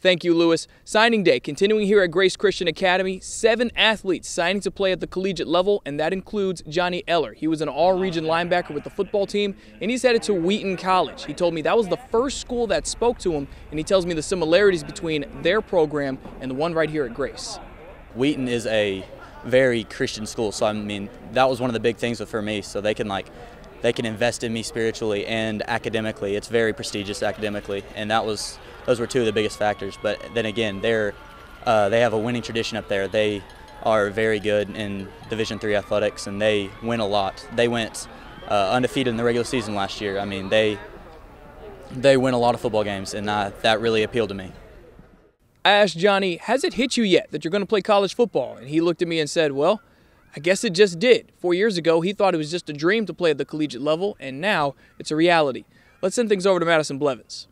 Thank you, Lewis. Signing day continuing here at Grace Christian Academy. Seven athletes signing to play at the collegiate level, and that includes Johnny Eller. He was an all region linebacker with the football team, and he's headed to Wheaton College. He told me that was the first school that spoke to him, and he tells me the similarities between their program and the one right here at Grace. Wheaton is a very Christian school, so I mean, that was one of the big things for me, so they can like they can invest in me spiritually and academically. It's very prestigious academically, and that was those were two of the biggest factors. But then again, they're uh, they have a winning tradition up there. They are very good in Division three athletics, and they win a lot. They went uh, undefeated in the regular season last year. I mean, they they win a lot of football games, and that really appealed to me. I asked Johnny, "Has it hit you yet that you're going to play college football?" And he looked at me and said, "Well." I guess it just did. Four years ago, he thought it was just a dream to play at the collegiate level, and now it's a reality. Let's send things over to Madison Blevins.